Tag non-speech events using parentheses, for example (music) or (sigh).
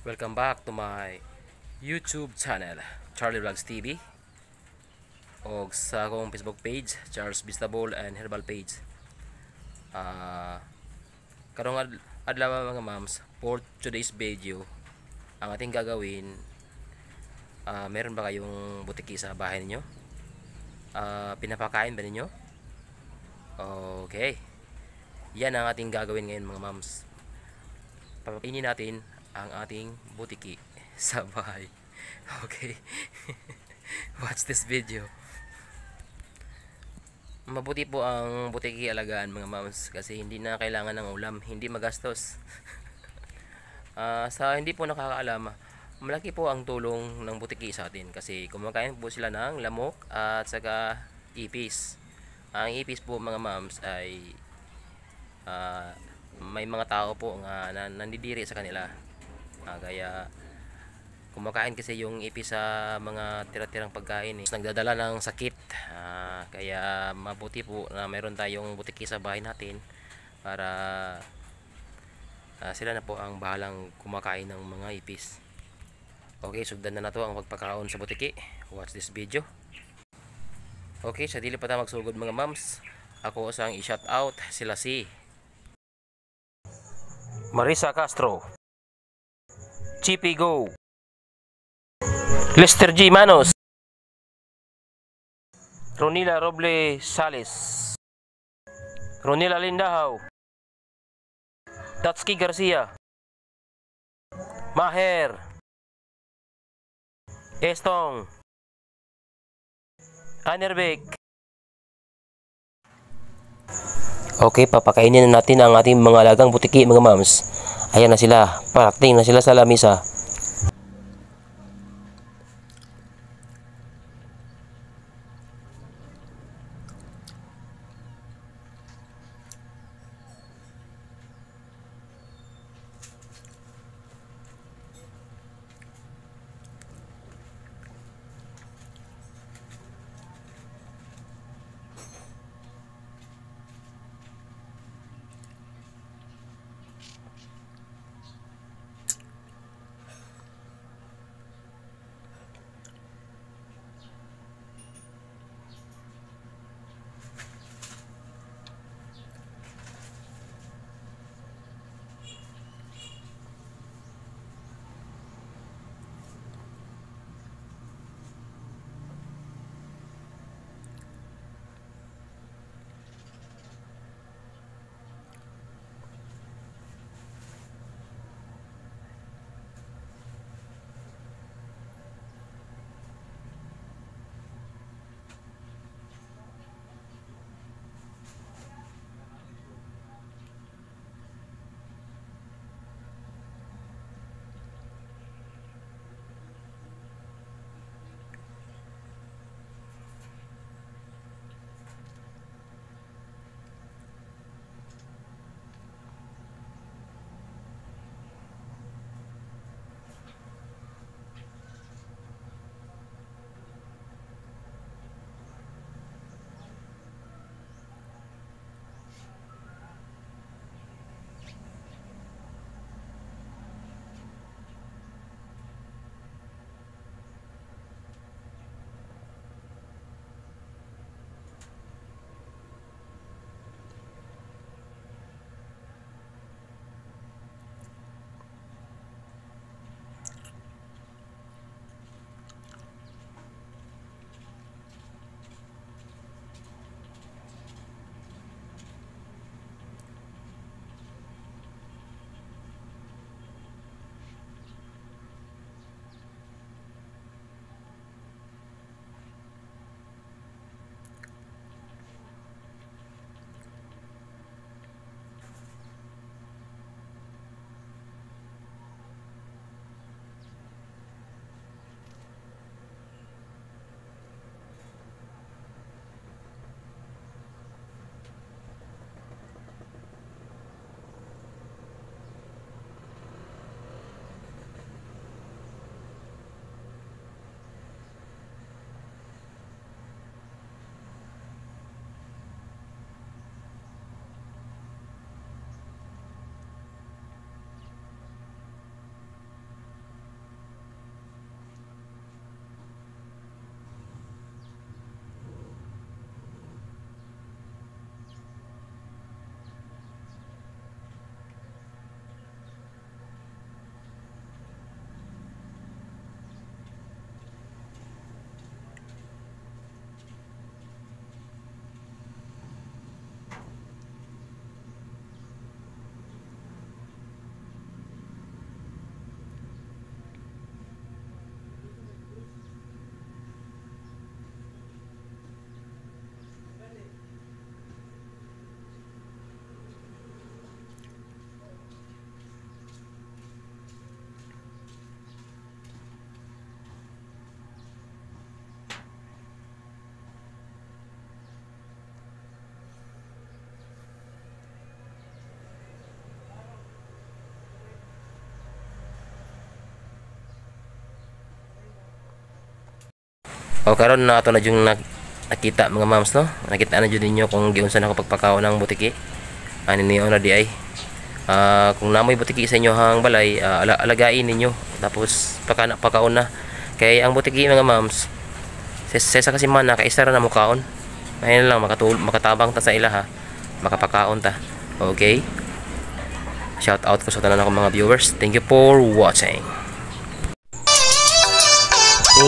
Welcome back to my YouTube channel, Charlie Vlogs TV. O sa akong Facebook page, Charles Bistabol and Herbal page. Ah, karong ad- adlaw mga mams, for today's video, ang ating gagawin, ah, meron ba kayong butiki sa bahay ninyo? Ah, pinapakain ba ninyo? Okay. Yan ang ating gagawin ngayon mga mams. Papakainin natin ang ating butiki (laughs) sa bahay. Okay. (laughs) Watch this video. Mabuti po ang butiki alagaan mga moms kasi hindi na kailangan ng ulam, hindi magastos. (laughs) Ah, sa hindi po nakakaalam, malaki po ang tulong ng butiki sa atin kasi kumakain po sila ng lamok at saka ipis. Ang ipis po mga moms ay ah, may mga tao po nga na, nandidiri sa kanila. Ah, kaya kumakain kasi yung ipis sa mga tira-tirang pagkain eh. Nagdadala ng sakit. Ah, kaya mabuti po na meron tayong butiki sa bahay natin para ah, sila na po ang bahalang kumakain ng mga ipis. Okay, sundan na na to ang pagpakaon sa butiki. Watch this video. Okay, sa dili pa tayo magsugod mga mams. Ako sang i-shout out sila si Marisa Castro Chippy Go. Lester G. Manos. Ronila Roble Sales. Ronila Lindahaw. Tatski Garcia. Maher. Estong. Anerbek Okay, papakainin na natin ang ating mga alagang butiki mga mams. Ayan na sila, parating na sila sa lamisa. O karon na ato na yung nak nakita mga mams no. Nakita na jud ninyo kung giunsa na ako pagpakaon ng butiki. Ani niyo na di ay. Ah, kung namoy butiki sa inyo hang balay, ah, ala- alagain ninyo. Tapos paka pakaon na. Kay ang butiki mga mams, sa kasi man nakaisa ra na mo kaon. Ayun lang makatul makatabang ta sa ila ha. Makapakaon ta. Okay? Shout out ko sa tanan ako mga viewers. Thank you for watching.